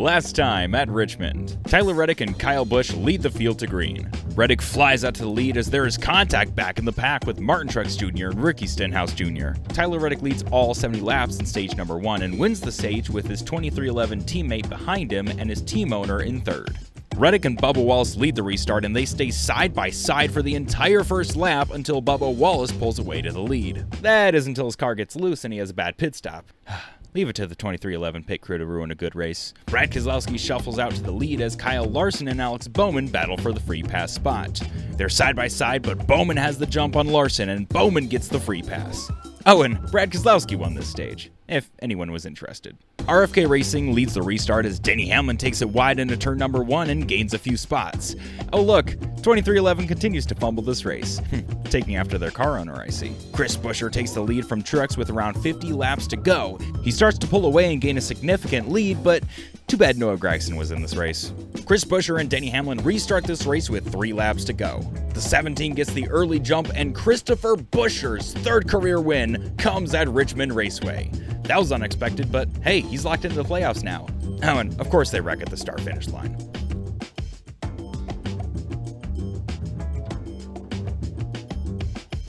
last time at Richmond. Tyler Reddick and Kyle Busch lead the field to green. Reddick flies out to the lead as there is contact back in the pack with Martin Truex Jr. and Ricky Stenhouse Jr. Tyler Reddick leads all 70 laps in stage number one and wins the stage with his 23XI teammate behind him and his team owner in third. Reddick and Bubba Wallace lead the restart and they stay side by side for the entire first lap until Bubba Wallace pulls away to the lead. That is until his car gets loose and he has a bad pit stop. Leave it to the 23XI pit crew to ruin a good race. Brad Keselowski shuffles out to the lead as Kyle Larson and Alex Bowman battle for the free pass spot. They're side by side, but Bowman has the jump on Larson and Bowman gets the free pass. Oh, and Brad Keselowski won this stage, if anyone was interested. RFK Racing leads the restart as Denny Hamlin takes it wide into turn number one and gains a few spots. Oh, look, 23XI continues to fumble this race, taking after their car owner, I see. Chris Buescher takes the lead from Truex with around 50 laps to go. He starts to pull away and gain a significant lead, but too bad Noah Gragson was in this race. Chris Buescher and Denny Hamlin restart this race with three laps to go. The 17 gets the early jump, and Christopher Buescher's third career win comes at Richmond Raceway. That was unexpected, but hey, he's locked into the playoffs now. Oh, and of course they wreck at the start finish line.